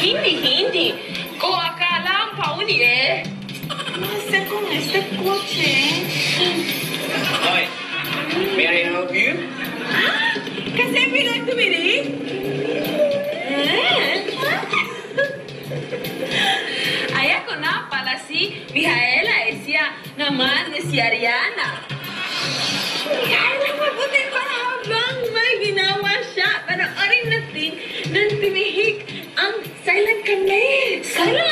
hindi, hindi. Kung akala ang pauni eh. Mas ako nga sa kotse. May I help you? Ah, kasi bilang tumili? Eh? Ayak ko na é si o que eh. siya naman si Ariana. Mihaela, mabuti a habang may ginawa siya. I don't